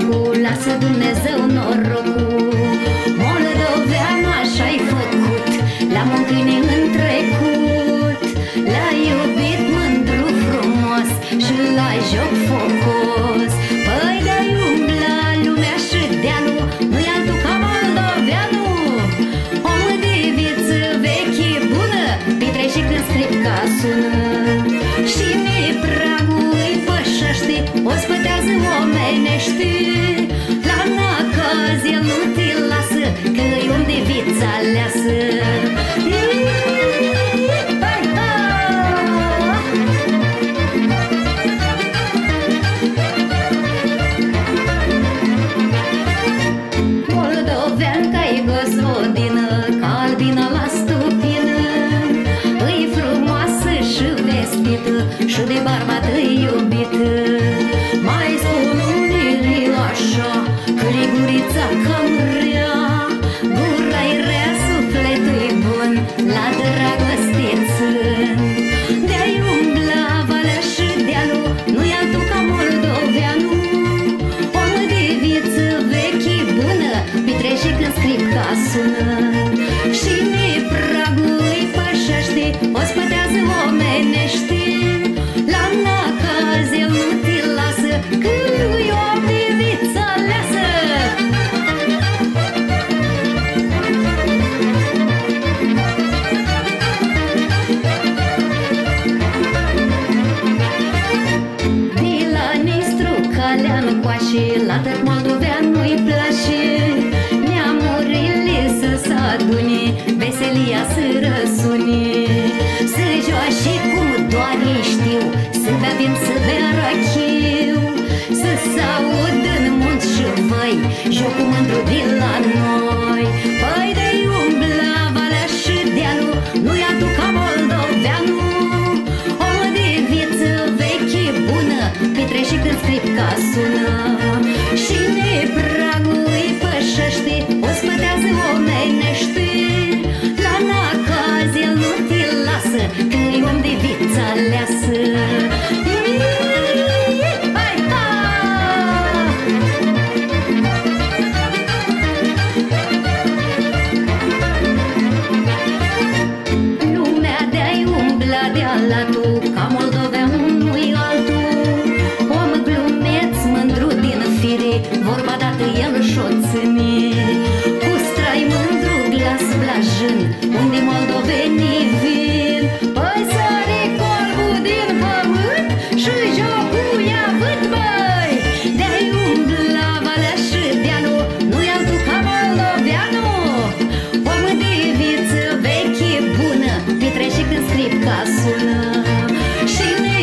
jocul Lasă Dumnezeu norocul pășește O spătează omenește La nacaz el nu te lasă Că e om de viță aleasă. Hai, ha! Moldovean La dragoste țân De-ai umbla valea și dealul Nu-i altul ca moldoveanul Om de viță veche bună Pitrește când scrip ca sună coașe La tăc moldovean nu-i place. Neamurile să se adune Veselia să răsune. Să joace cum doar ei știu Să bea vin, să bea rachiu. Să se audă în munți și văi Jocul mândru de la noi Unde moldovenii vin? Păi sare colbul din pământ Și jocul ia vânt, băi. De-ai umbl la Valea și Deanu Nu i-am tu ca moldoveanu. Om de viță vechi bună Petrece când scripca sună Și ne